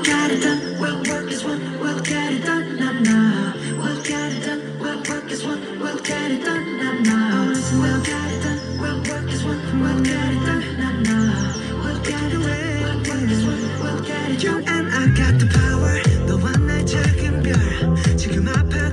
We'll get it done. We'll work as one. We'll get it done. Nah, nah. We'll get it done. We'll work as one. We'll get it done. Nah, nah. Oh, listen, we'll get it done. We'll work as one. We'll get it done. Nah, nah. We'll get it done. We'll work as one. We'll get it You done. and I got the power 너와 나의 작은 별 지금 아파하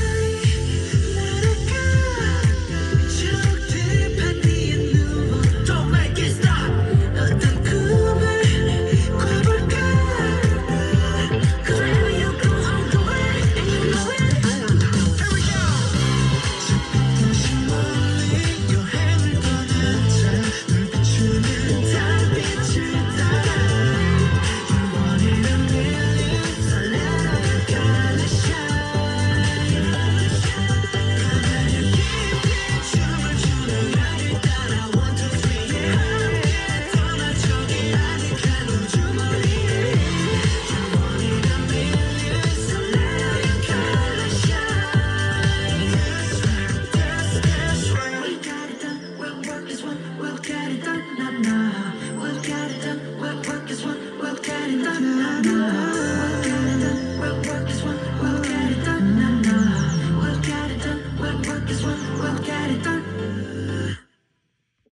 ventana.